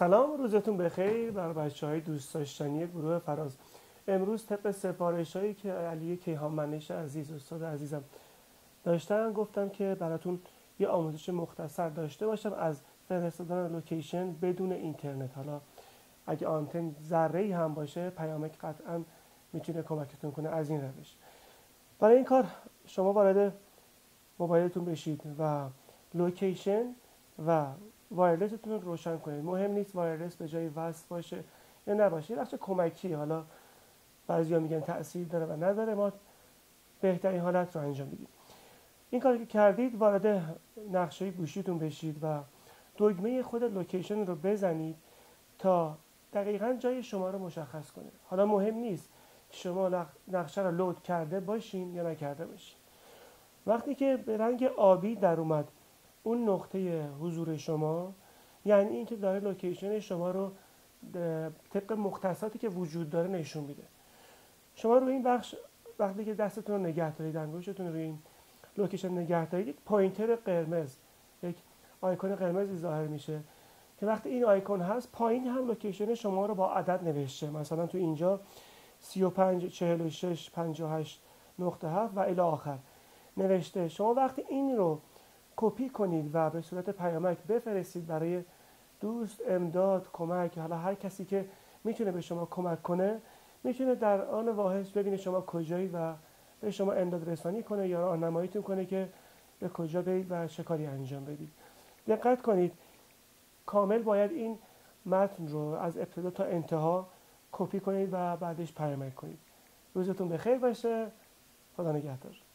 سلام روزتون بخیر بر بچه های دوست داشتنی گروه فراز. امروز طبق سفارش هایی که علی کیهان منش عزیز استاد عزیزم داشتن گفتم که براتون یه آموزش مختصر داشته باشم از فرستادن لوکیشن بدون اینترنت. حالا اگه آنتن ذره هم باشه پیامک قطعا می‌تونه کمکتون کنه از این روش. برای این کار شما وارد موبایلتون بشید و location و wireless تون رو روشن کنید. مهم نیست wireless به جایی وصل باشه یا نباشه. یه بخش کمکی حالا بعضیا میگن تاثیر داره و نداره. ما بهترین حالت رو انجام میدیم. این کاری که کردید وارد نقشه گوشیتون بشید و دگمه خود location رو بزنید تا دقیقا جای شما رو مشخص کنه. حالا مهم نیست شما نقشه رو load کرده باشین یا نکرده باشین. وقتی که به رنگ آبی در اومد اون نقطه حضور شما یعنی اینکه داره location شما رو طبق مختصاتی که وجود داره نشون میده. شما روی این بخش وقتی که دستتون رو نگه دارید انگشتتون روی این location نگه دارید یک pointer قرمز یک آیکون قرمزی ظاهر میشه که وقتی این آیکون هست پایین هم location شما رو با عدد نوشته. مثلا تو اینجا 35 46 58 نقطه 7 و الی آخر نوشته. شما وقتی این رو کپی کنید و به صورت پیامک بفرستید برای دوست امداد کمک. حالا هر کسی که می‌تونه به شما کمک کنه می‌تونه در آن واحد ببینه شما کجایی و به شما امداد رسانی کنه یا راهنماییتون کنه که به کجا برید و چه کاری انجام بدید. دقت کنید کامل باید این متن رو از ابتدا تا انتها کپی کنید و بعدش پیامک کنید. روزتون بخیر باشه. خدا نگهدار.